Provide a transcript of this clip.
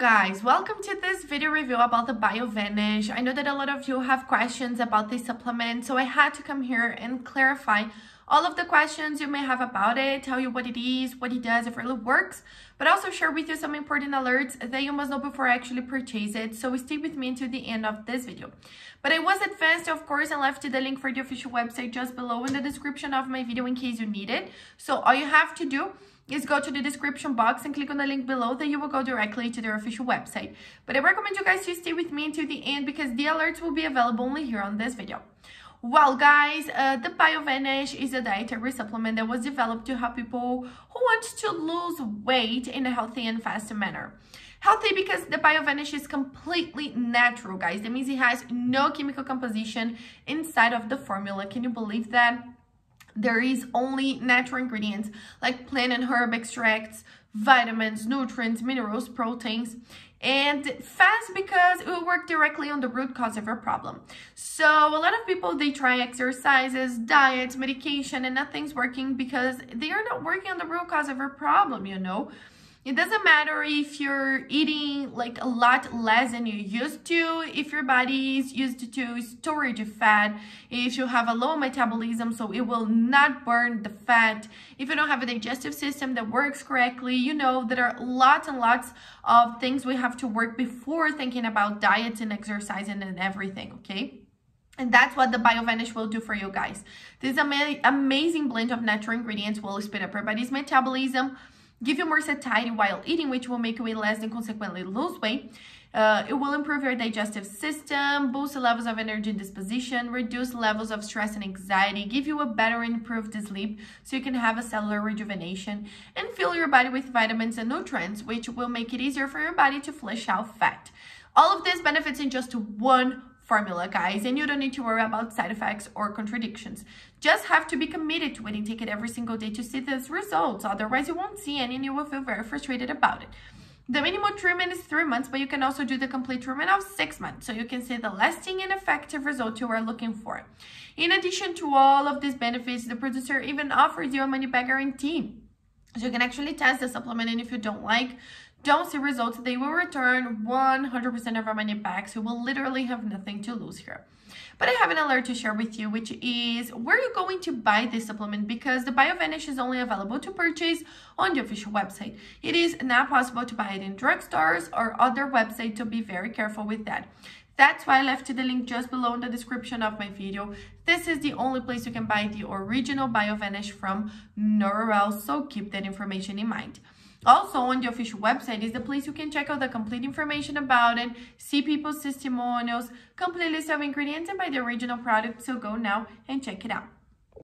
guys, welcome to this video review about the BioVanish. I know that a lot of you have questions about this supplement, so I had to come here and clarify all of the questions you may have about it, tell you what it is, what it does, if it really works, but also share with you some important alerts that you must know before I actually purchase it. So stay with me until the end of this video. But I was advanced, of course, and left the link for the official website just below in the description of my video in case you need it. So all you have to do is go to the description box and click on the link below then you will go directly to their official website. But i recommend you guys to stay with me until the end because the alerts will be available only here on this video. Well guys uh, the biovanish is a dietary supplement that was developed to help people who want to lose weight in a healthy and fast manner. Healthy because the biovanish is completely natural guys. That means it has no chemical composition inside of the formula. Can you believe that there is only natural ingredients like plant and herb extracts, vitamins, nutrients, minerals, proteins, and fast because it will work directly on the root cause of your problem. So a lot of people, they try exercises, diets, medication, and nothing's working because they are not working on the root cause of your problem, you know. It doesn't matter if you're eating like a lot less than you used to, if your body is used to storage fat, if you have a low metabolism, so it will not burn the fat, if you don't have a digestive system that works correctly, you know, there are lots and lots of things we have to work before thinking about diets and exercising and everything, okay? And that's what the BioVanish will do for you guys. This ama amazing blend of natural ingredients will speed up your body's metabolism, give you more satiety while eating, which will make you eat less and consequently lose weight. Uh, it will improve your digestive system, boost the levels of energy and disposition, reduce levels of stress and anxiety, give you a better improved sleep so you can have a cellular rejuvenation, and fill your body with vitamins and nutrients, which will make it easier for your body to flush out fat. All of these benefits in just one formula, guys, and you don't need to worry about side effects or contradictions. Just have to be committed to it and take it every single day to see those results. Otherwise, you won't see any and you will feel very frustrated about it. The minimum treatment is three months, but you can also do the complete treatment of six months, so you can see the lasting and effective result you are looking for. In addition to all of these benefits, the producer even offers you a money back guarantee. So you can actually test the supplement, and if you don't like don't see results, they will return 100% of our money back. So we'll literally have nothing to lose here. But I have an alert to share with you, which is where you're going to buy this supplement because the BioVanish is only available to purchase on the official website. It is not possible to buy it in drugstores or other websites, so be very careful with that. That's why I left you the link just below in the description of my video. This is the only place you can buy the original BioVanish from, else, so keep that information in mind. Also, on the official website is the place you can check out the complete information about it, see people's testimonials, complete list of ingredients, and buy the original product. So go now and check it out.